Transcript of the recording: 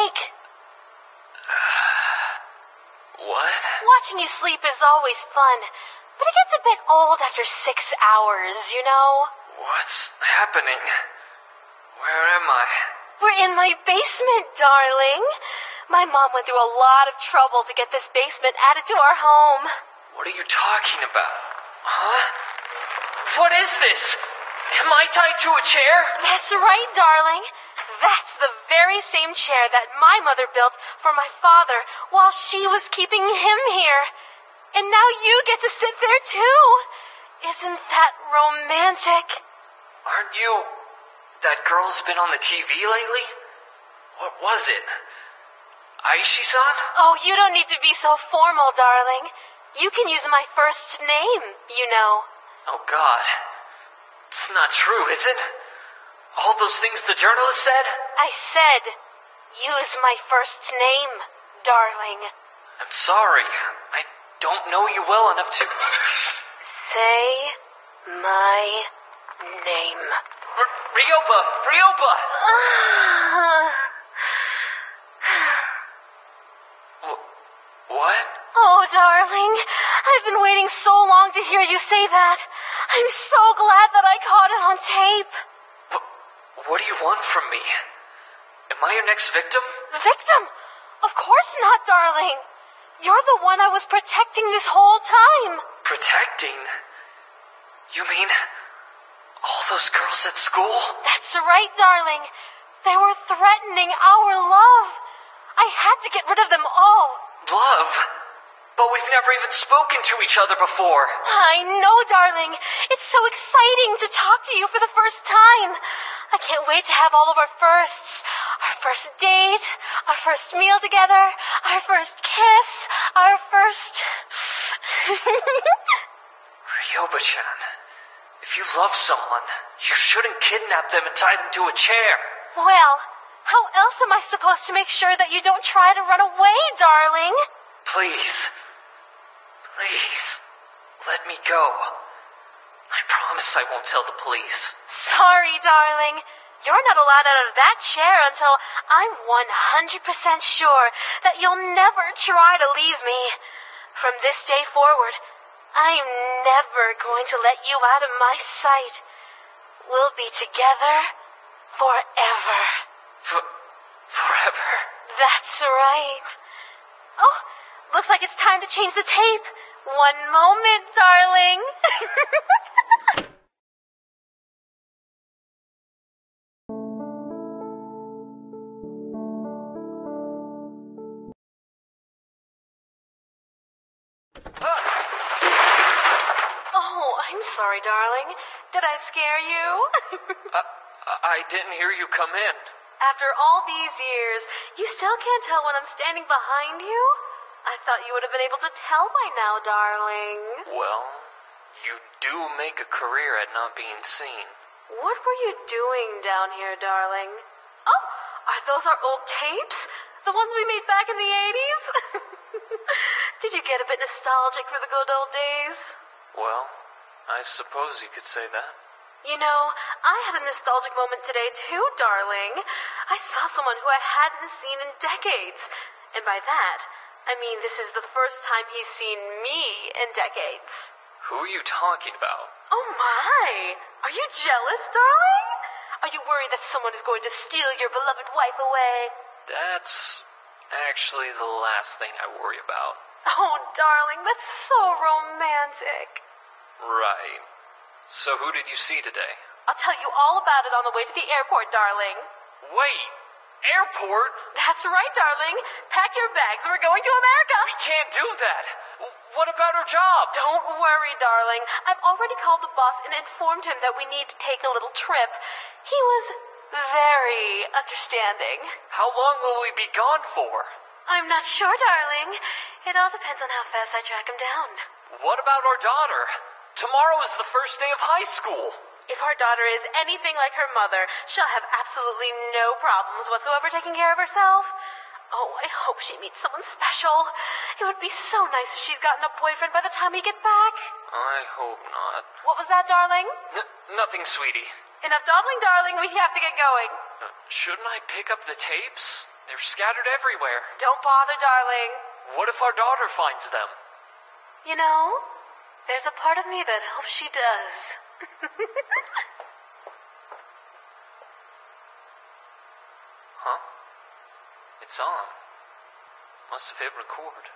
awake? What? Watching you sleep is always fun, but it gets a bit old after six hours, you know? What's happening? Where am I? We're in my basement, darling. My mom went through a lot of trouble to get this basement added to our home. What are you talking about? Huh? What is this? Am I tied to a chair? That's right, darling. That's the very same chair that my mother built for my father while she was keeping him here. And now you get to sit there too. Isn't that romantic? Aren't you that girl's been on the TV lately? What was it? Aishi-san? Oh, you don't need to be so formal, darling. You can use my first name, you know. Oh God. It's not true, is it? All those things the journalist said? I said, use my first name, darling. I'm sorry. I don't know you well enough to. Say my name. R-! Wh- what? Oh, darling, I've been waiting so long to hear you say that. I'm so glad that I caught it on tape. What, do you want from me? Am I your next victim? Victim? Of course not, darling. You're the one I was protecting this whole time. Protecting? You mean all those girls at school? That's right, darling. They were threatening our love. I had to get rid of them all. Love? But we've never even spoken to each other before. I know, darling. It's so exciting to talk to you for the first can't wait to have all of our firsts. Our first date, our first meal together, our first kiss, our first. Ryoba-chan, if you love someone, you shouldn't kidnap them and tie them to a chair. well, how else am I supposed to make sure that you don't try to run away, darling? Please. Please. Let me go. I promise I won't tell the police. Sorry, darling. You're not allowed out of that chair until I'm 100% sure that you'll never try to leave me. From this day forward, I'm never going to let you out of my sight. We'll be together forever. For, forever. That's right. Oh, looks like it's time to change the tape. One moment, darling. sorry, darling. Did I scare you? Uh, I, I didn't hear you come in. After all these years, you still can't tell when I'm standing behind you? I thought you would have been able to tell by now, darling. Well, you do make a career at not being seen. What were you doing down here, darling? Oh, are those our old tapes? The ones we made back in the 80s? Did you get a bit nostalgic for the good old days? Well, I suppose you could say that. You know, I had a nostalgic moment today too, darling. I saw someone who I hadn't seen in decades. And by that, I mean this is the first time he's seen me in decades. Who are you talking about? Oh my! Are you jealous, darling? Are you worried that someone is going to steal your beloved wife away? That's actually the last thing I worry about. Oh, darling, that's so romantic. Right. So who did you see today? I'll tell you all about it on the way to the airport, darling. Wait! Airport? That's right, darling. Pack your bags. We're going to America. We can't do that! What about our jobs? Don't worry, darling. I've already called the boss and informed him that we need to take a little trip. He was very understanding. How long will we be gone for? I'm not sure, darling. It all depends on how fast I track him down. What about our daughter? Tomorrow is the first day of high school. If our daughter is anything like her mother, she'll have absolutely no problems whatsoever taking care of herself. Oh, I hope she meets someone special. It would be so nice if she's gotten a boyfriend by the time we get back. I hope not. What was that, darling? N- nothing, sweetie. Enough dawdling, darling. We have to get going. Uh, shouldn't I pick up the tapes? They're scattered everywhere. Don't bother, darling. What if our daughter finds them? You know, there's a part of me that hopes she does. Huh? It's on. Must have hit record.